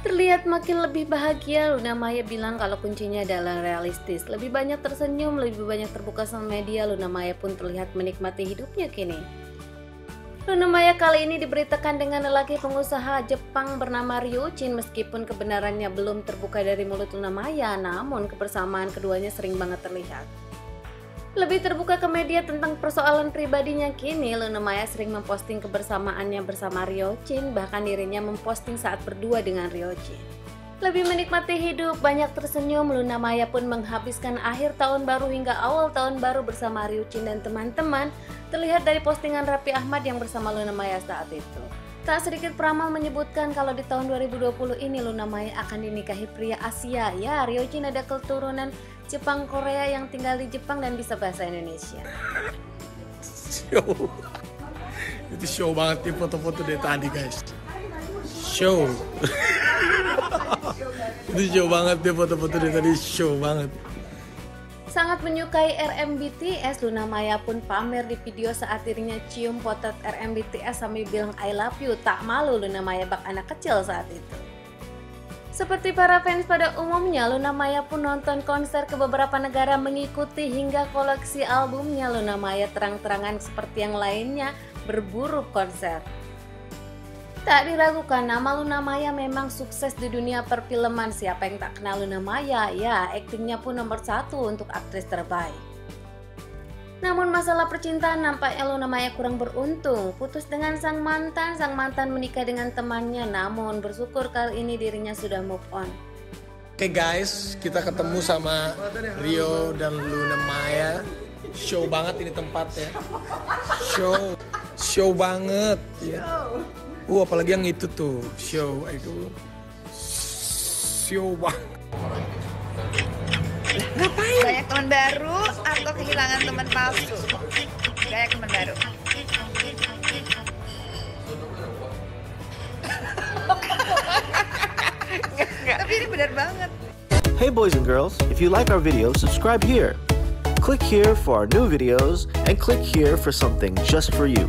Terlihat makin lebih bahagia, Luna Maya bilang kalau kuncinya adalah realistis. Lebih banyak tersenyum, lebih banyak terbuka sama media, Luna Maya pun terlihat menikmati hidupnya kini. Luna Maya kali ini diberitakan dengan lelaki pengusaha Jepang bernama Ryujin meskipun kebenarannya belum terbuka dari mulut Luna Maya, namun kebersamaan keduanya sering banget terlihat. Lebih terbuka ke media tentang persoalan pribadinya kini, Luna Maya sering memposting kebersamaannya bersama Ryojin, bahkan dirinya memposting saat berdua dengan Ryojin. Lebih menikmati hidup, banyak tersenyum, Luna Maya pun menghabiskan akhir tahun baru hingga awal tahun baru bersama Ryujin dan teman-teman, terlihat dari postingan Raffi Ahmad yang bersama Luna Maya saat itu. Tak sedikit peramal menyebutkan kalau di tahun 2020 ini Luna Maya akan dinikahi pria Asia. Ya, Ryojin ada keturunan Jepang Korea yang tinggal di Jepang dan bisa bahasa Indonesia. Show. Itu show banget nih foto-foto dari tadi guys. Show. Itu show banget nih foto-foto dari tadi show banget. Sangat menyukai RMBTS, Luna Maya pun pamer di video saat dirinya cium potret RMBTS sambil bilang I love you. Tak malu Luna Maya bak anak kecil saat itu. Seperti para fans pada umumnya, Luna Maya pun nonton konser ke beberapa negara mengikuti hingga koleksi albumnya Luna Maya terang-terangan seperti yang lainnya berburu konser. Tak diragukan, nama Luna Maya memang sukses di dunia perfilman. Siapa yang tak kenal Luna Maya? Ya, aktingnya pun nomor satu untuk aktris terbaik. Namun masalah percintaan nampaknya Luna Maya kurang beruntung. Putus dengan sang mantan, sang mantan menikah dengan temannya. Namun bersyukur kali ini dirinya sudah move on. Oke guys, kita ketemu sama Rio dan Luna Maya. Show banget ini tempatnya. Show, show banget. Ya. Uh, apalagi yang itu tuh, show itu. Show banget. Banyak teman baru atau kehilangan teman palsu? Banyak teman baru. Tapi ini benar banget. Hey boys and girls, if you like our video, subscribe here. Click here for our new videos and click here for something just for you.